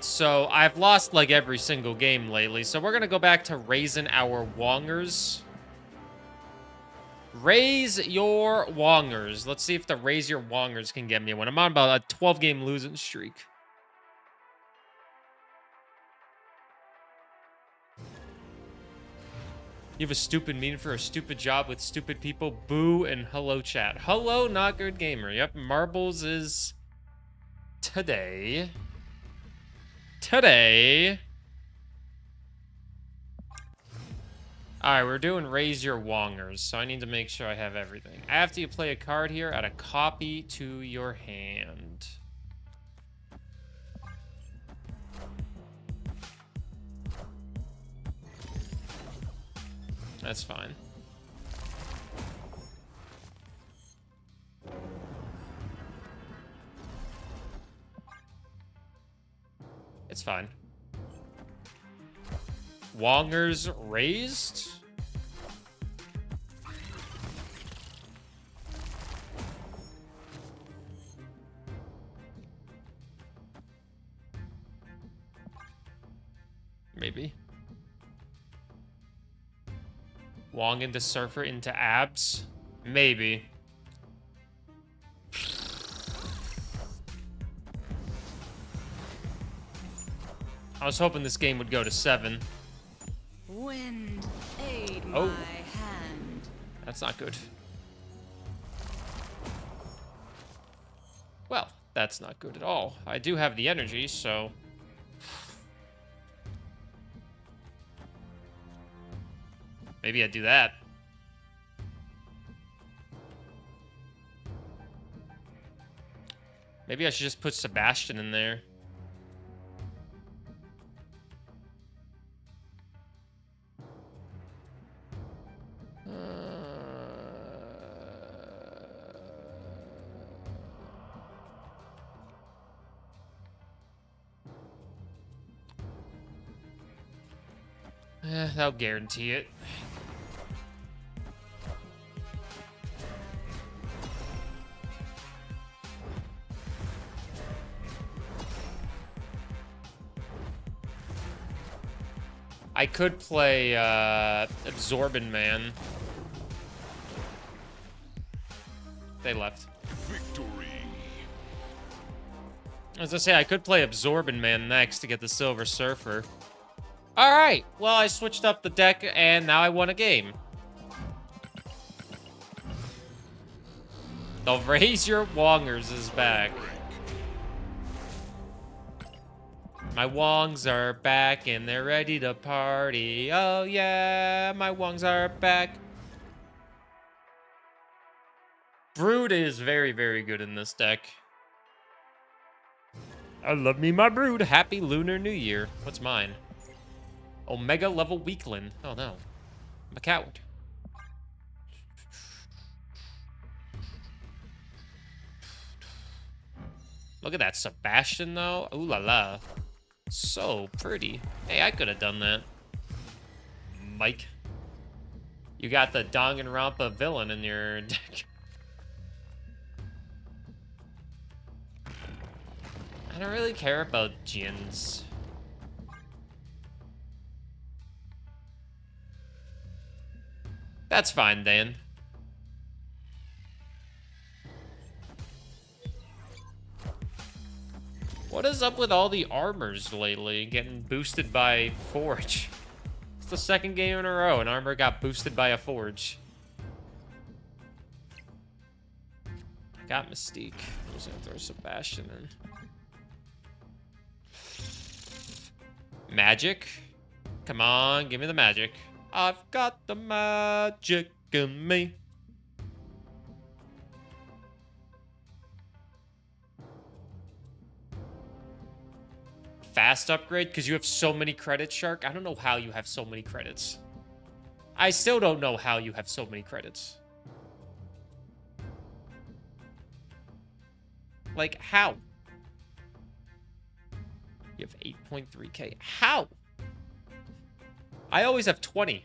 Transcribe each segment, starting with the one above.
So I've lost like every single game lately, so we're gonna go back to raising our Wongers. Raise your Wongers. Let's see if the raise your Wongers can get me one. I'm on about a 12 game losing streak. You have a stupid mean for a stupid job with stupid people. Boo and hello chat. Hello, not good gamer. Yep, marbles is today. Today. Alright, we're doing raise your wongers, so I need to make sure I have everything. After you play a card here, add a copy to your hand. That's fine. It's fine. Wongers raised? Maybe. Wong into Surfer into abs? Maybe. I was hoping this game would go to seven. Wind, aid Oh. my hand. That's not good. Well, that's not good at all. I do have the energy, so... Maybe I do that. Maybe I should just put Sebastian in there. That'll guarantee it. I could play uh, Absorbent Man. They left. Victory. As I say, I could play Absorbent Man next to get the Silver Surfer. All right. Well, I switched up the deck, and now I won a game. The Raise Your Wongers is back. My Wongs are back, and they're ready to party. Oh, yeah, my Wongs are back. Brood is very, very good in this deck. I love me my brood. Happy Lunar New Year. What's mine? Omega level weakling. Oh no. I'm a coward. Look at that Sebastian though. Ooh la la. So pretty. Hey, I could have done that. Mike. You got the Danganronpa villain in your deck. I don't really care about Jins. That's fine, Dan. What is up with all the armors lately getting boosted by Forge? It's the second game in a row an armor got boosted by a Forge. I got Mystique. I'm just gonna throw Sebastian in. Magic? Come on, give me the magic. I've got the magic in me. Fast upgrade? Because you have so many credits, Shark? I don't know how you have so many credits. I still don't know how you have so many credits. Like, how? You have 8.3k. How? I always have 20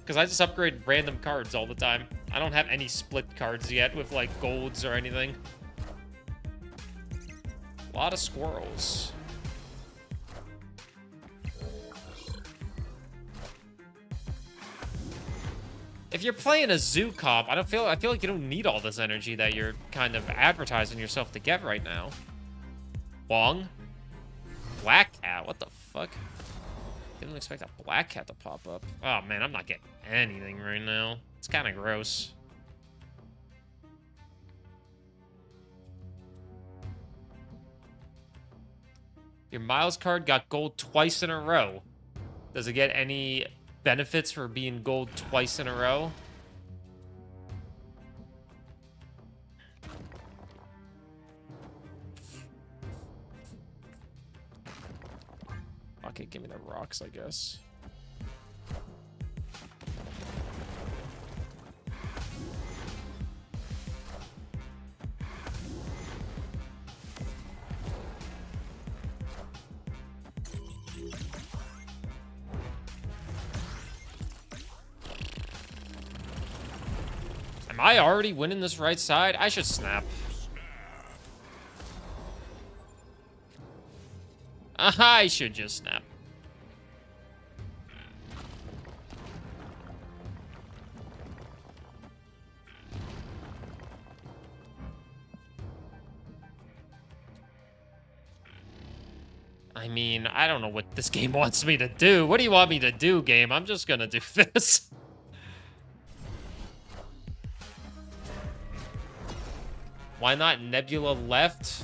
because I just upgrade random cards all the time. I don't have any split cards yet with like golds or anything. A lot of squirrels. If you're playing a zoo cop, I don't feel I feel like you don't need all this energy that you're kind of advertising yourself to get right now. Wong? Black cat, what the fuck? Didn't expect a black cat to pop up. Oh man, I'm not getting anything right now. It's kind of gross. Your Miles card got gold twice in a row. Does it get any benefits for being gold twice in a row? Okay, give me the rocks, I guess. Am I already winning this right side? I should snap. I should just snap. Don't know what this game wants me to do. What do you want me to do, game? I'm just gonna do this. Why not Nebula left?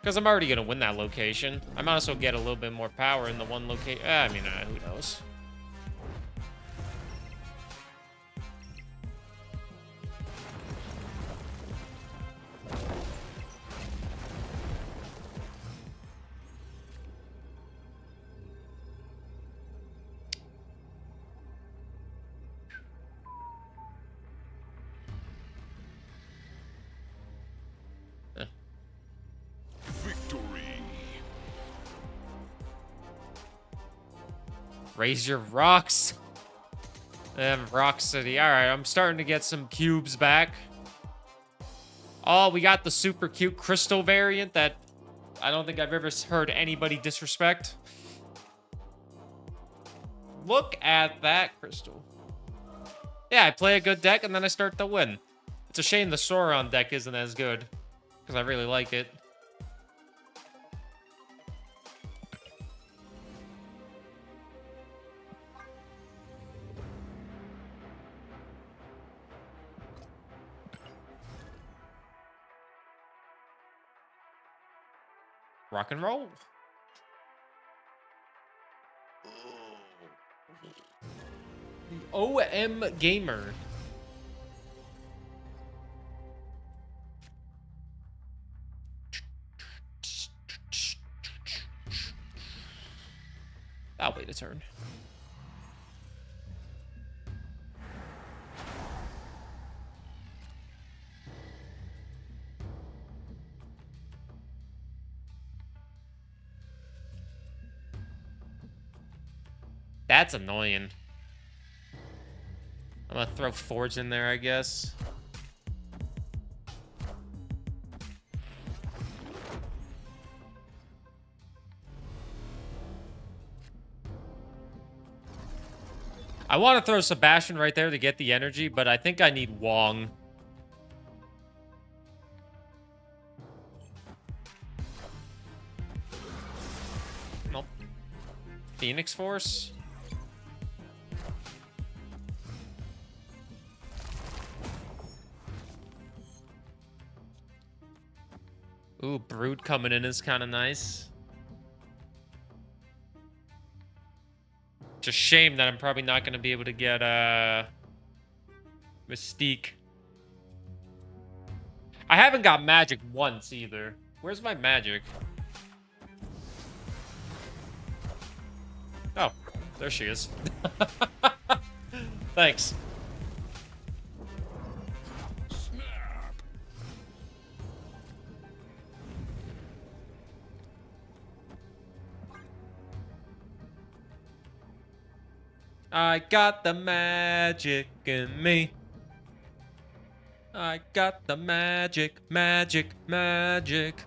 Because I'm already to win that location. I might as well get a little bit more power in the one location. I mean, uh, who knows? Raise your rocks. Um, Rock City. All right, I'm starting to get some cubes back. Oh, we got the super cute crystal variant that I don't think I've ever heard anybody disrespect. Look at that crystal. Yeah, I play a good deck and then I start to win. It's a shame the Sauron deck isn't as good because I really like it. Rock and roll. The OM Gamer. I'll wait a turn. That's annoying. I'm gonna throw Forge in there, I guess. I want to throw Sebastian right there to get the energy, but I think I need Wong. Nope. Phoenix Force? Ooh, Brood coming in is kind of nice. It's a shame that I'm probably not going to be able to get uh, Mystique. I haven't got magic once either. Where's my magic? Oh, there she is. Thanks. I got the magic in me. I got the magic, magic, magic.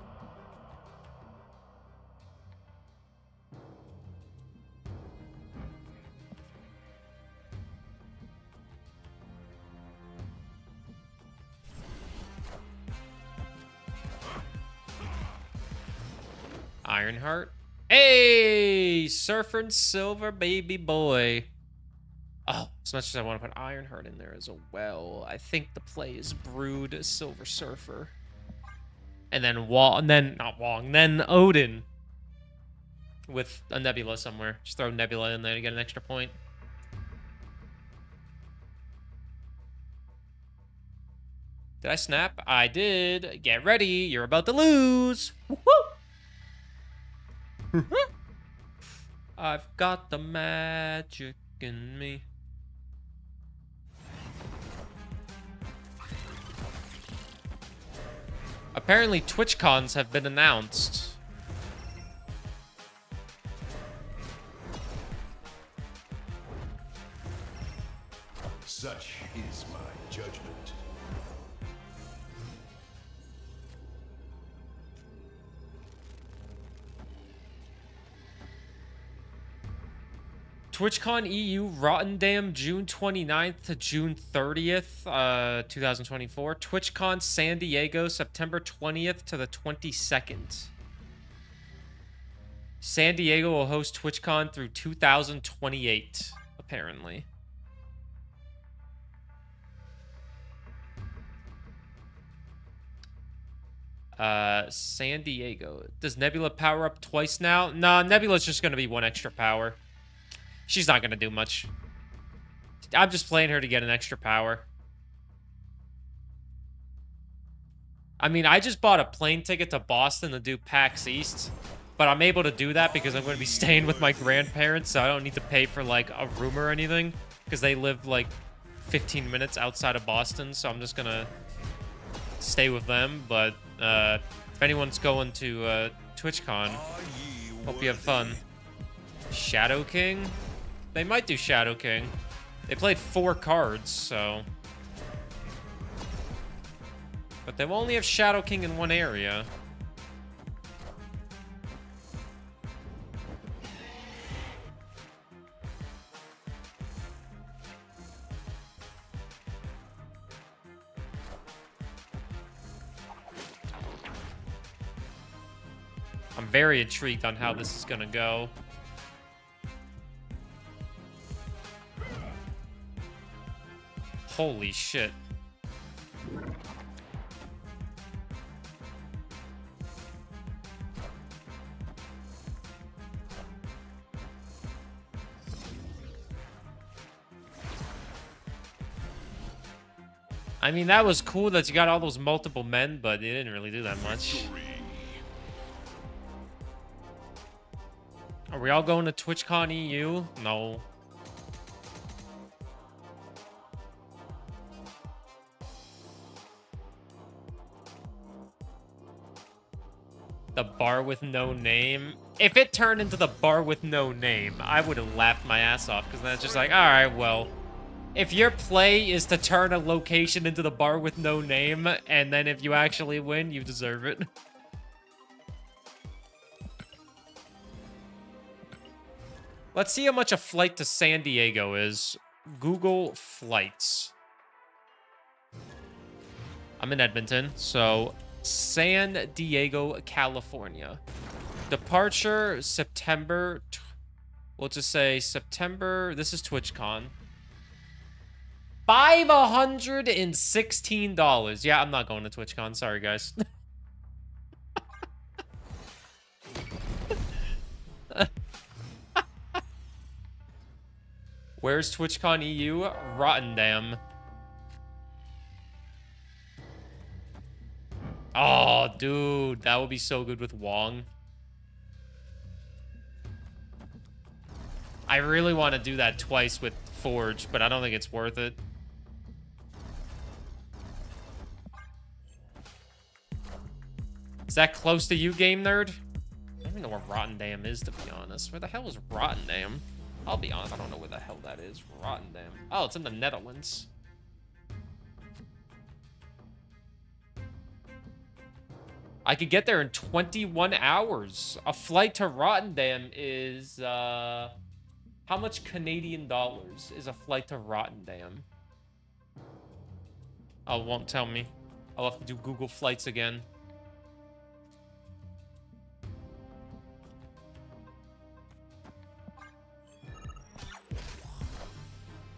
Ironheart. Hey, surf and Silver, baby boy. Oh, as much as I want to put Ironheart in there as well, I think the play is Brood, Silver Surfer. And then Wong, and then, not Wong, then Odin. With a Nebula somewhere. Just throw Nebula in there to get an extra point. Did I snap? I did. Get ready. You're about to lose. Woo-hoo. I've got the magic in me. Apparently, TwitchCons have been announced. TwitchCon EU Rotterdam June 29th to June 30th, uh, 2024. TwitchCon San Diego September 20th to the 22nd. San Diego will host TwitchCon through 2028, apparently. Uh, San Diego. Does Nebula power up twice now? Nah, Nebula's just going to be one extra power. She's not going to do much. I'm just playing her to get an extra power. I mean, I just bought a plane ticket to Boston to do PAX East. But I'm able to do that because I'm going to be staying with my grandparents, so I don't need to pay for, like, a room or anything. Because they live, like, 15 minutes outside of Boston, so I'm just going to stay with them. But uh, if anyone's going to uh, TwitchCon, hope you have fun. Shadow King? They might do Shadow King. They played four cards, so... But they will only have Shadow King in one area. I'm very intrigued on how this is gonna go. Holy shit. I mean, that was cool that you got all those multiple men, but it didn't really do that much. Are we all going to TwitchCon EU? No. The bar with no name. If it turned into the bar with no name, I would have laughed my ass off because then it's just like, all right, well, if your play is to turn a location into the bar with no name, and then if you actually win, you deserve it. Let's see how much a flight to San Diego is. Google flights. I'm in Edmonton, so San Diego, California. Departure September. We'll just say September. This is TwitchCon. Five hundred and sixteen dollars. Yeah, I'm not going to TwitchCon. Sorry, guys. Where's TwitchCon EU? Rotterdam. Dude, that would be so good with Wong. I really want to do that twice with Forge, but I don't think it's worth it. Is that close to you, Game Nerd? I don't even know where Rotterdam is, to be honest. Where the hell is Rotterdam? I'll be honest, I don't know where the hell that is. Rotterdam. Oh, it's in the Netherlands. I could get there in 21 hours. A flight to Rotterdam is, uh, how much Canadian dollars is a flight to Rotterdam? Oh, won't tell me. I'll have to do Google flights again.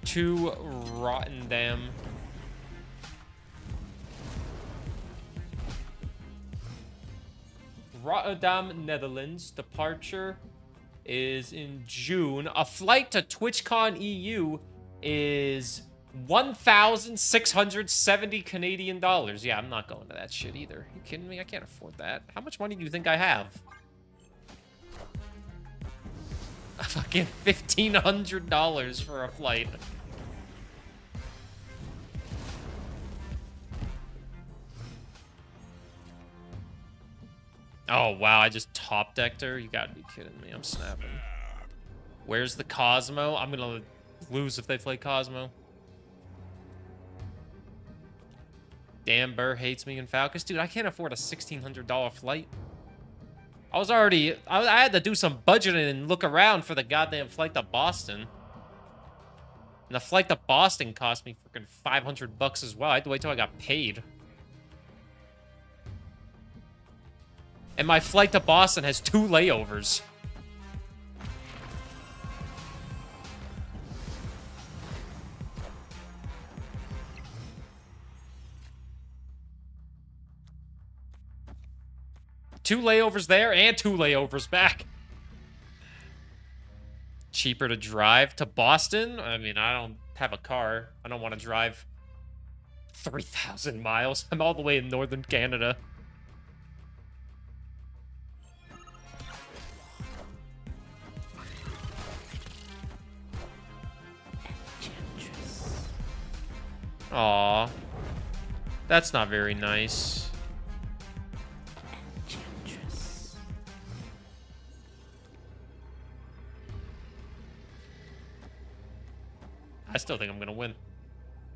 To Rotterdam. Rotterdam, Netherlands. Departure is in June. A flight to TwitchCon EU is 1,670 Canadian dollars. Yeah, I'm not going to that shit either. You kidding me? I can't afford that. How much money do you think I have? Fucking $1,500 for a flight. Oh, wow. I just top decked her? You gotta be kidding me. I'm snapping. Where's the Cosmo? I'm gonna lose if they play Cosmo. Damn, Burr hates me in Falcus. Dude, I can't afford a $1,600 flight. I was already... I, I had to do some budgeting and look around for the goddamn flight to Boston. And the flight to Boston cost me freaking 500 bucks as well. I had to wait till I got paid. And my flight to Boston has two layovers. Two layovers there and two layovers back. Cheaper to drive to Boston? I mean, I don't have a car. I don't want to drive 3,000 miles. I'm all the way in northern Canada. Aw. That's not very nice. Enchantress. I still think I'm gonna win.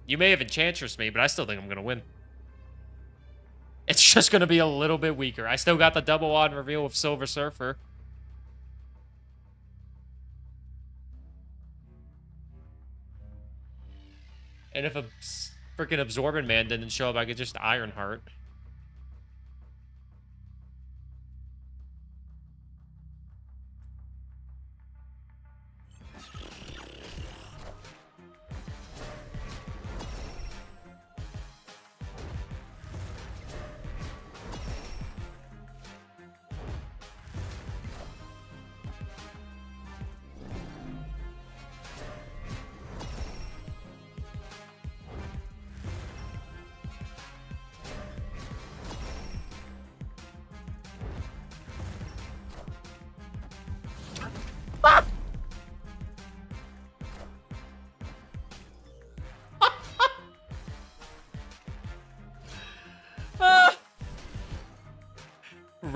You may have enchantress me, but I still think I'm gonna win. It's just gonna be a little bit weaker. I still got the double odd reveal with Silver Surfer. And if a freaking Absorbent Man didn't show up, I could just Ironheart.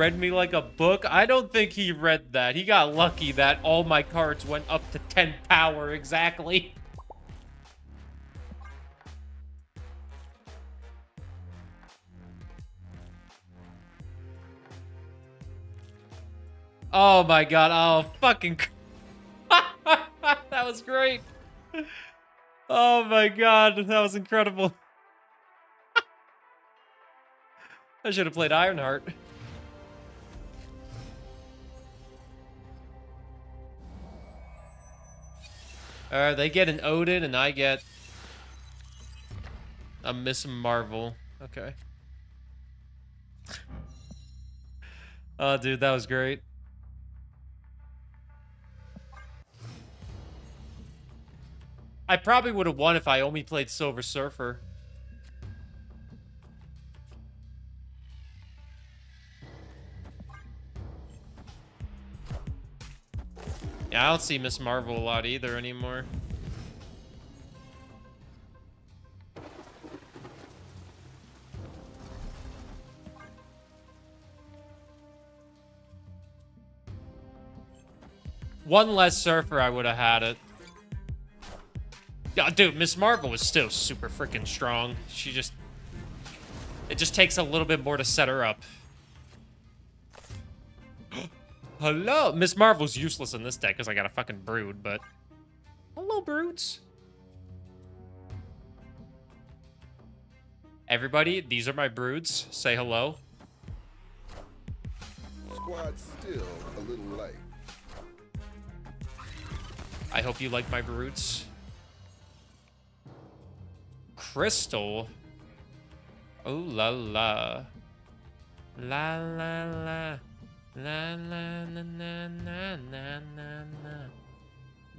Read me like a book. I don't think he read that. He got lucky that all my cards went up to 10 power exactly. Oh my god. Oh, fucking... that was great. Oh my god. That was incredible. I should have played Ironheart. Alright, they get an Odin and I get a Miss Marvel. Okay. oh, dude, that was great. I probably would have won if I only played Silver Surfer. I don't see Miss Marvel a lot either anymore. One less surfer, I would have had it. Yeah, dude, Miss Marvel was still super freaking strong. She just... It just takes a little bit more to set her up. Hello! Miss Marvel's useless in this deck because I got a fucking Brood, but... Hello, Broods. Everybody, these are my Broods. Say hello. Squad's still a little light. I hope you like my Broods. Crystal. Oh la la. La la la. La la na na na na na na.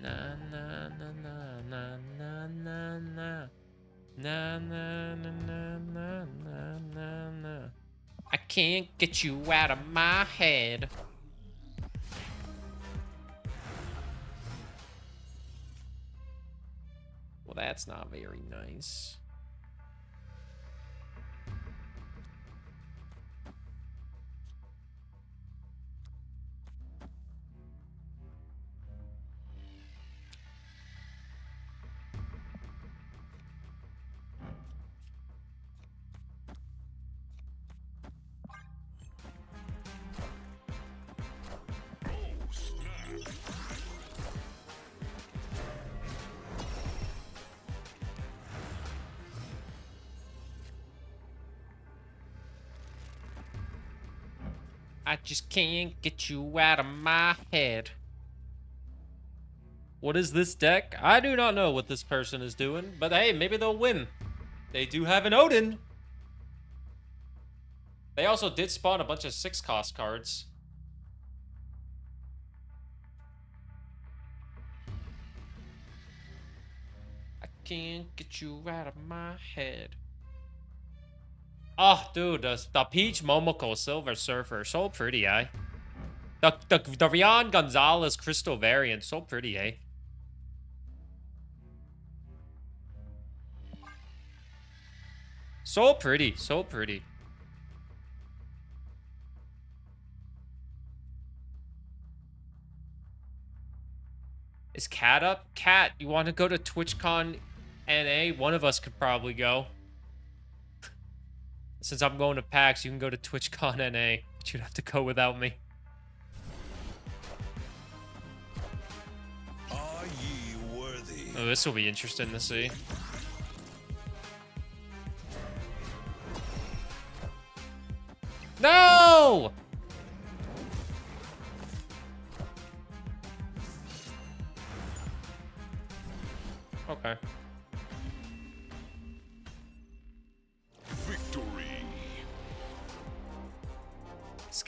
Na na na na na na na na. Na na na na na na na na. I can't get you out of my head. Well, that's not very nice. I just can't get you out of my head. What is this deck? I do not know what this person is doing, but hey, maybe they'll win. They do have an Odin. They also did spawn a bunch of six cost cards. I can't get you out of my head. Oh, dude, the, the Peach Momoko Silver Surfer, so pretty, eh? The, the, the Rian Gonzales Crystal variant, so pretty, eh? So pretty, so pretty. Is Cat up? Cat, you want to go to TwitchCon NA? One of us could probably go. Since I'm going to PAX, you can go to TwitchCon NA, but you'd have to go without me. Are ye worthy? Oh, this will be interesting to see. No!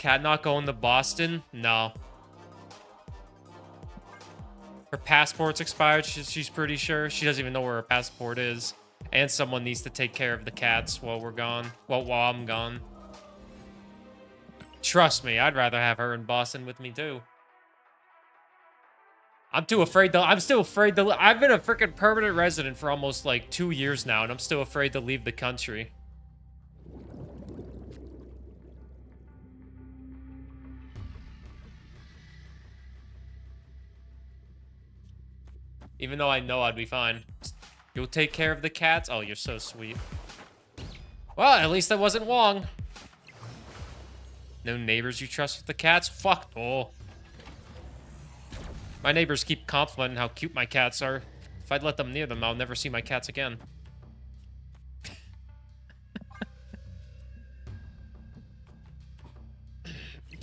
Cat not going to Boston? No. Her passport's expired. She's, pretty sure. She doesn't even know where her passport is. And someone needs to take care of the cats while we're gone. Well, while I'm gone. Trust me, I'd rather have her in Boston with me too. I'm too afraid to. I'm still afraid to. I've been a freaking permanent resident for almost like two years now, and I'm still afraid to leave the country. Even though I know I'd be fine. You'll take care of the cats? Oh, you're so sweet. Well, at least that wasn't Wong. No neighbors you trust with the cats? Fuck no. My neighbors keep complimenting how cute my cats are. If I'd let them near them, I'll never see my cats again.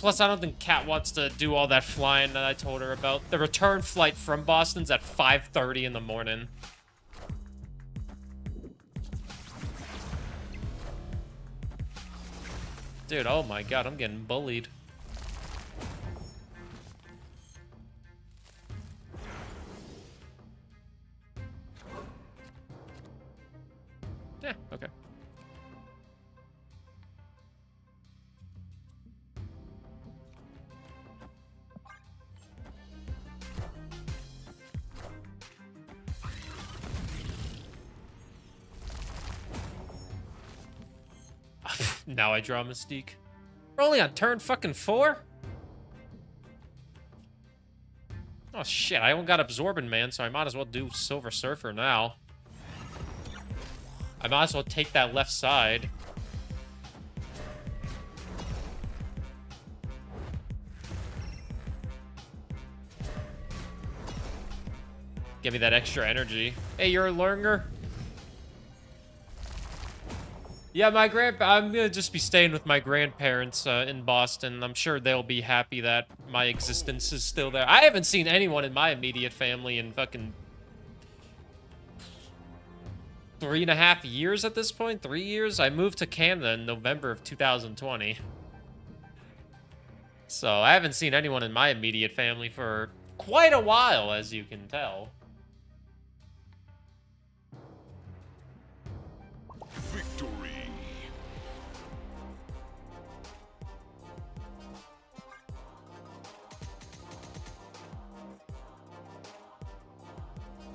Plus, I don't think Cat wants to do all that flying that I told her about. The return flight from Boston's at 5.30 in the morning. Dude, oh my god, I'm getting bullied. Yeah, okay. Now I draw Mystique. We're only on turn fucking four? Oh shit, I only got Absorbent Man, so I might as well do Silver Surfer now. I might as well take that left side. Give me that extra energy. Hey, you're a learner? Yeah, my grand I'm gonna just be staying with my grandparents uh, in Boston. I'm sure they'll be happy that my existence is still there. I haven't seen anyone in my immediate family in fucking three and a half years at this point. Three years. I moved to Canada in November of 2020. So I haven't seen anyone in my immediate family for quite a while, as you can tell.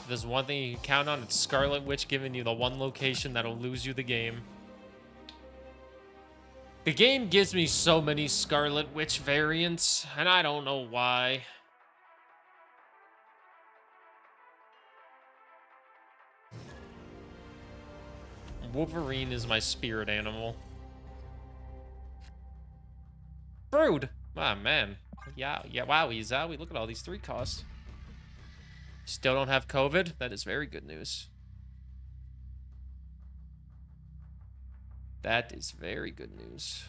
There's one thing you can count on, it's Scarlet Witch giving you the one location that'll lose you the game. The game gives me so many Scarlet Witch variants, and I don't know why. Wolverine is my spirit animal. Brood! Ah, man. Yeah, yeah, wowie, zowie. Look at all these three costs. Still don't have COVID? That is very good news. That is very good news.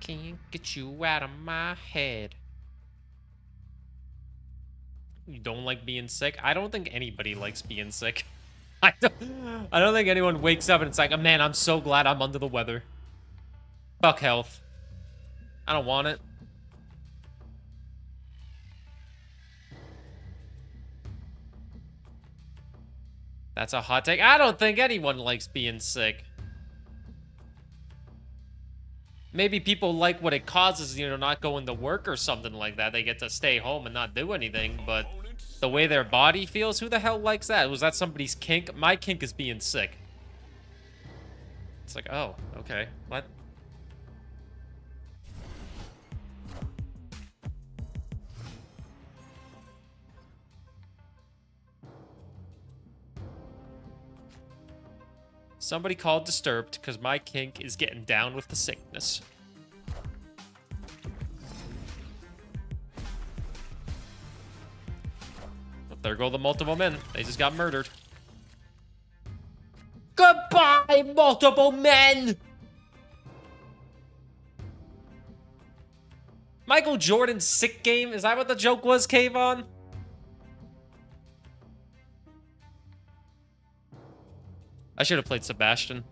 Can't get you out of my head. You don't like being sick? I don't think anybody likes being sick. I don't, I don't think anyone wakes up and it's like, man, I'm so glad I'm under the weather. Fuck health. I don't want it. That's a hot take. I don't think anyone likes being sick. Maybe people like what it causes, you know, not going to work or something like that. They get to stay home and not do anything, but the way their body feels, who the hell likes that? Was that somebody's kink? My kink is being sick. It's like, oh, okay. What? Somebody called disturbed because my kink is getting down with the sickness. But there go the multiple men. They just got murdered. Goodbye, multiple men! Michael Jordan's sick game? Is that what the joke was, Kayvon? I should have played Sebastian.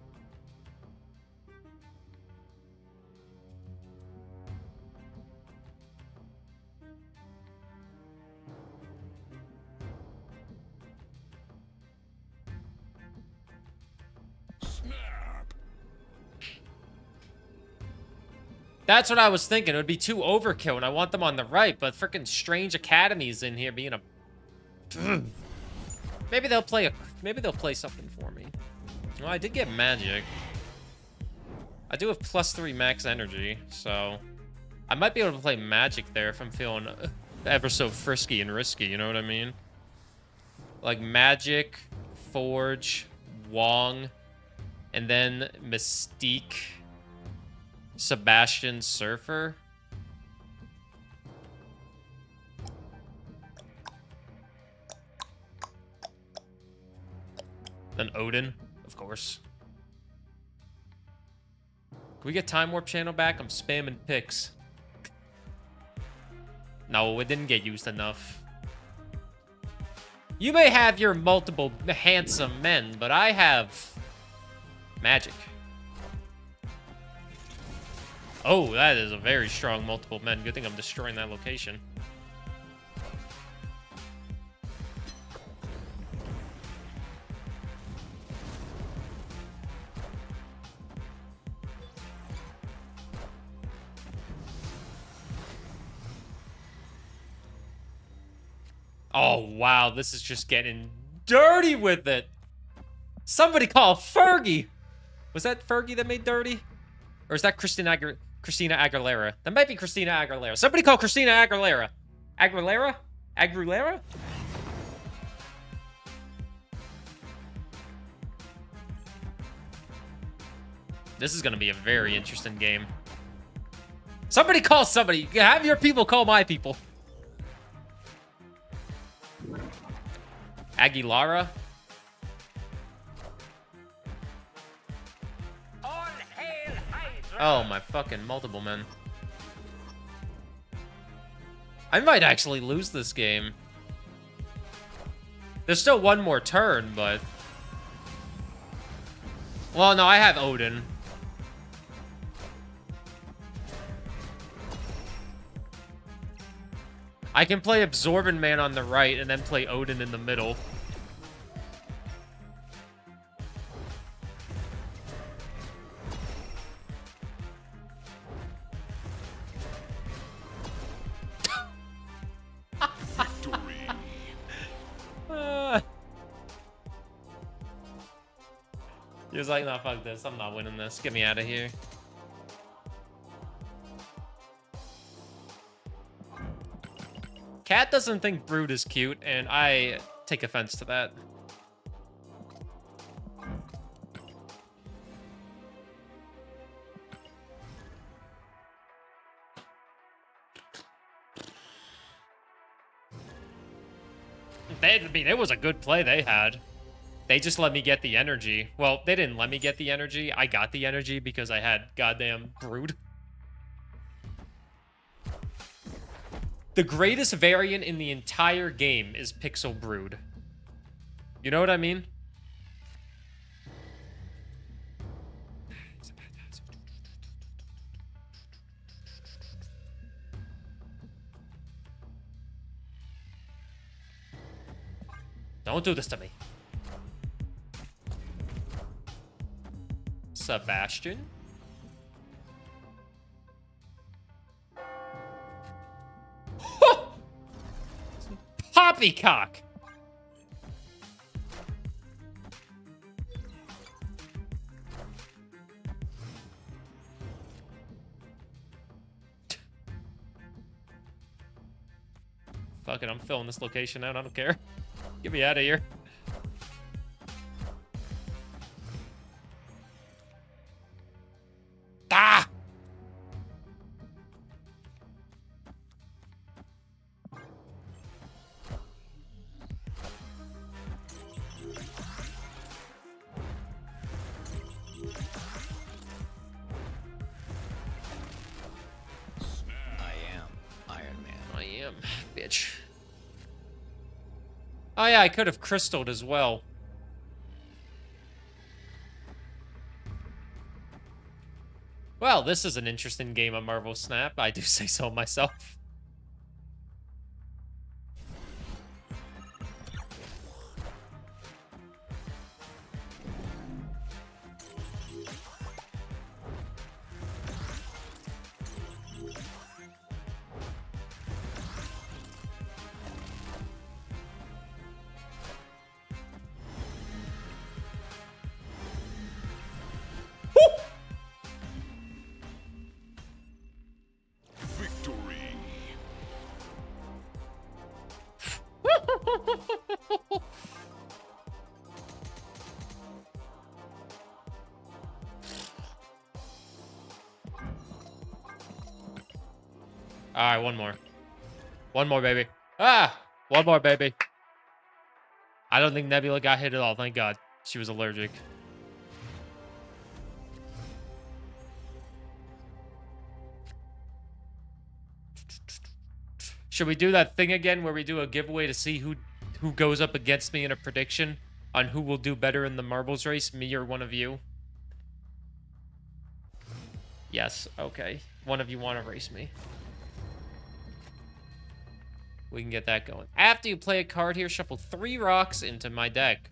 That's what I was thinking. It would be too overkill, and I want them on the right, but freaking Strange Academy's in here being a... maybe they'll play a... Maybe they'll play something for me. Well, I did get magic. I do have plus three max energy, so... I might be able to play magic there if I'm feeling ever so frisky and risky, you know what I mean? Like magic, forge, Wong, and then Mystique, Sebastian Surfer. Then Odin, course. Can we get Time Warp channel back? I'm spamming pics. No, it didn't get used enough. You may have your multiple handsome men, but I have magic. Oh, that is a very strong multiple men. Good thing I'm destroying that location. Oh, wow. This is just getting dirty with it. Somebody call Fergie. Was that Fergie that made dirty? Or is that Christina, Agu Christina Aguilera? That might be Christina Aguilera. Somebody call Christina Aguilera. Aguilera? Aguilera? This is going to be a very interesting game. Somebody call somebody. Have your people call my people. Aguilara. Oh, my fucking multiple men. I might actually lose this game. There's still one more turn, but... Well, no, I have Odin. I can play Absorbing Man on the right and then play Odin in the middle. He was like, no, fuck this. I'm not winning this. Get me out of here. Cat doesn't think Brood is cute, and I take offense to that. They, I mean, it was a good play they had. They just let me get the energy. Well, they didn't let me get the energy. I got the energy because I had goddamn Brood. The greatest variant in the entire game is Pixel Brood. You know what I mean? Don't do this to me. Sebastian? Poppycock! Fuck it, I'm filling this location out. I don't care. Get me out of here. I could have crystalled as well. Well, this is an interesting game of Marvel Snap. I do say so myself. All right, one more. One more, baby. Ah, one more, baby. I don't think Nebula got hit at all. Thank God. She was allergic. Should we do that thing again where we do a giveaway to see who who goes up against me in a prediction on who will do better in the marbles race, me or one of you? Yes, okay. One of you want to race me. We can get that going. After you play a card here, shuffle three rocks into my deck.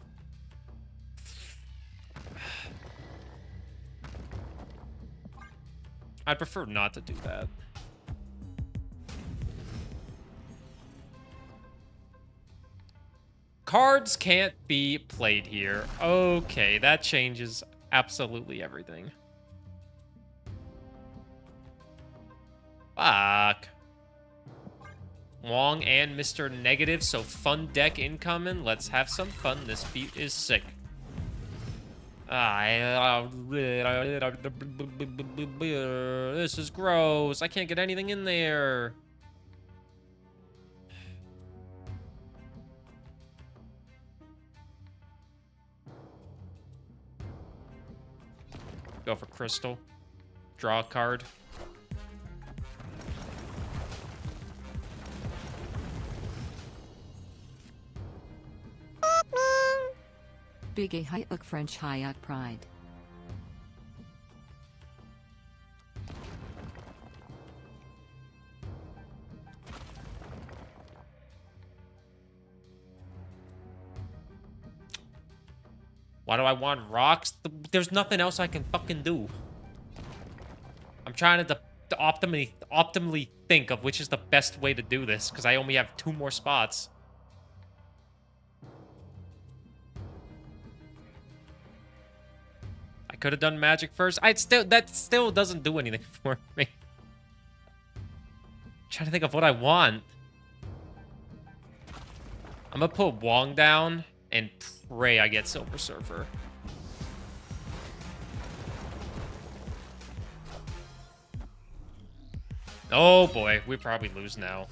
I'd prefer not to do that. Cards can't be played here. Okay, that changes absolutely everything. Fuck. Wong and Mr. Negative, so fun deck incoming. Let's have some fun. This beat is sick. Ah, this is gross. I can't get anything in there. Go for Crystal. Draw a card. Bigay look French Hayuk Pride Why do I want rocks? There's nothing else I can fucking do. I'm trying to, to optimally optimally think of which is the best way to do this because I only have two more spots. Could have done magic first. I still that still doesn't do anything for me. trying to think of what I want. I'm gonna put Wong down and pray I get Silver Surfer. Oh boy, we probably lose now.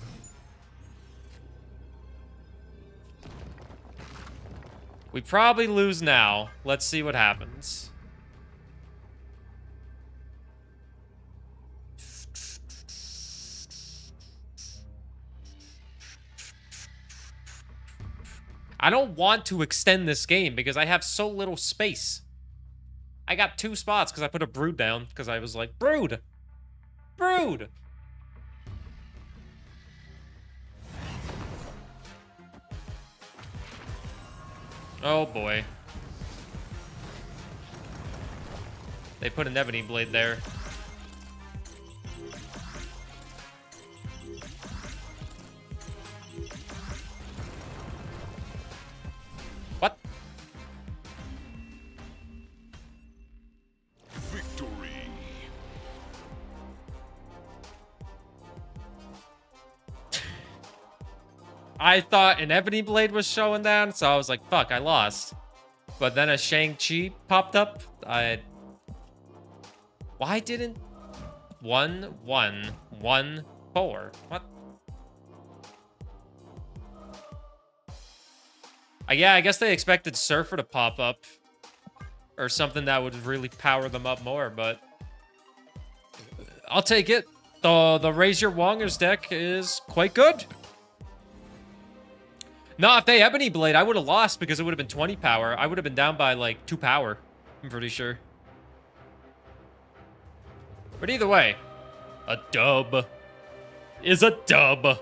We probably lose now. Let's see what happens. I don't want to extend this game because I have so little space. I got two spots because I put a brood down because I was like, brood! Brood! Oh boy. They put an ebony blade there. I thought an ebony blade was showing down, so I was like, fuck, I lost. But then a Shang-Chi popped up. I... Why didn't... One, one, one, four. What? Uh, yeah, I guess they expected Surfer to pop up. Or something that would really power them up more, but... I'll take it. The, the Your Wongers deck is quite good. No, if they Ebony Blade, I would have lost because it would have been 20 power. I would have been down by, like, 2 power. I'm pretty sure. But either way, a dub is a dub.